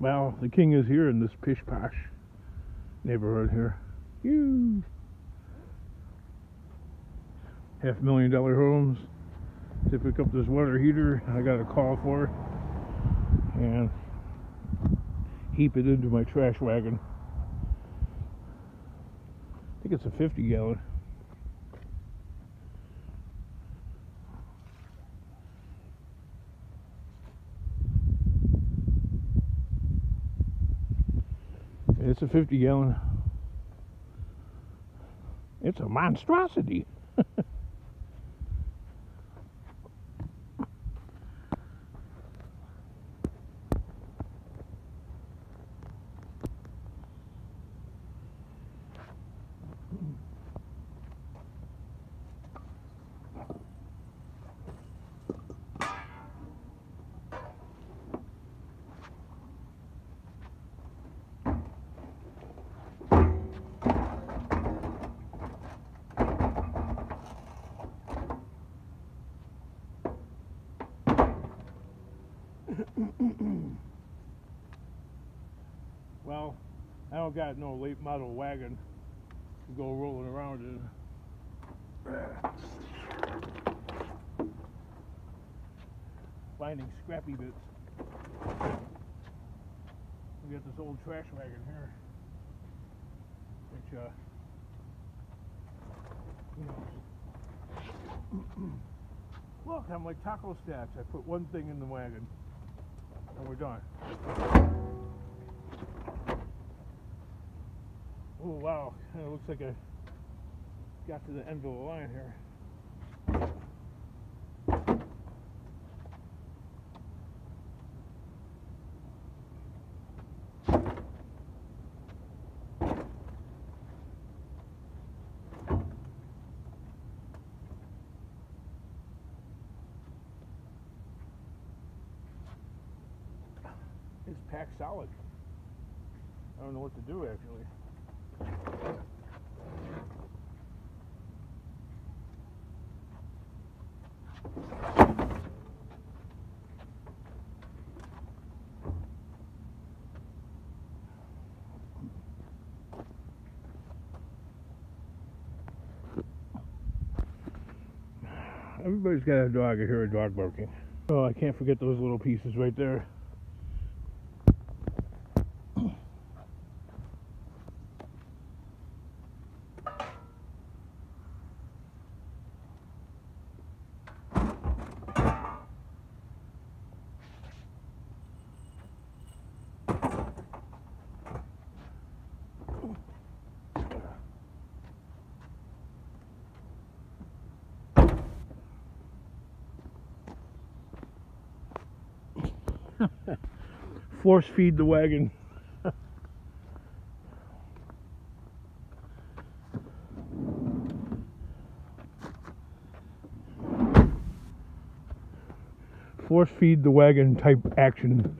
Well, the king is here in this pish posh neighborhood here. Huge. Half million dollar homes. To pick up this water heater, I got a call for. And heap it into my trash wagon. I think it's a 50 gallon. It's a 50 gallon. It's a monstrosity. well, I don't got no late model wagon to go rolling around in. Finding scrappy bits. We got this old trash wagon here, which, uh. Look, I'm like taco stacks. I put one thing in the wagon, and we're done. Oh wow, it looks like I got to the end of the line here. Packed solid. I don't know what to do actually. Everybody's got a dog. I hear a dog barking. Oh, I can't forget those little pieces right there. Force feed the wagon. Force feed the wagon type action.